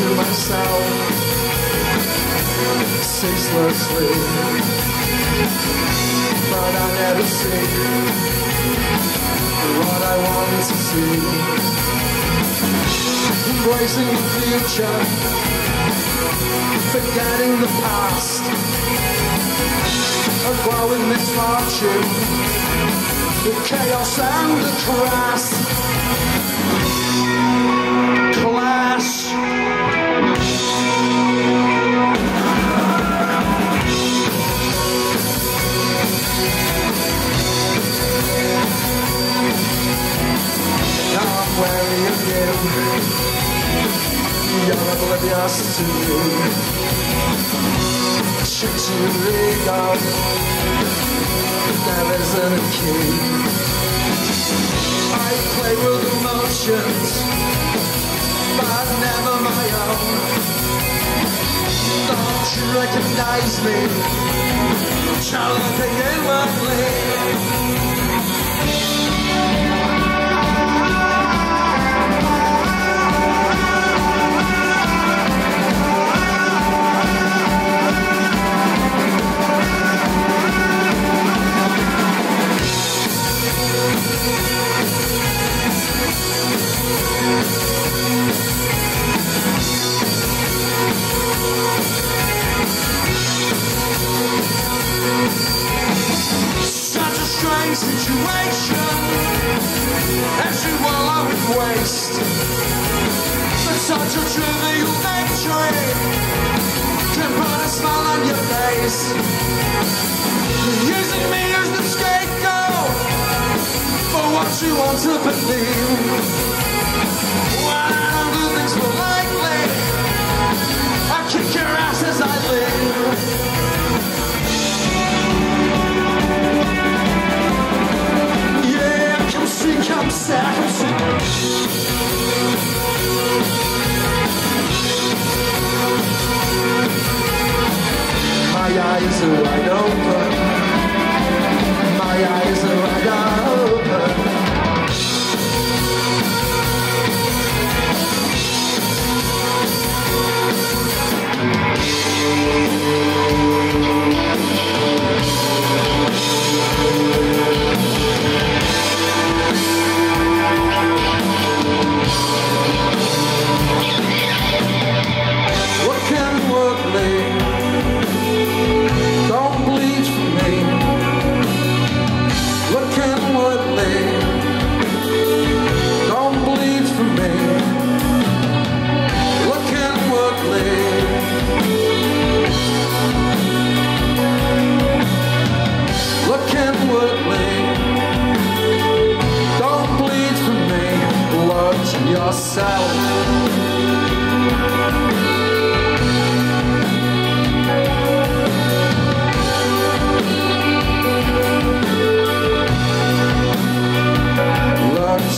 myself. Ceaselessly, but I never see what I want to see. Embracing the future, forgetting the past, a growing misfortune, the chaos and the crass. To Should you ego There isn't a key I play with emotions But never my own Don't you recognize me Challenging inwardly strange situation. As you wallow in waste. But such a trivial victory Can put a smile on your face. Using me as the scapegoat For what you want to believe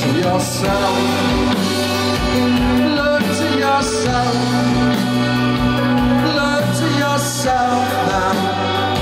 to yourself. Look to yourself. Look to yourself now.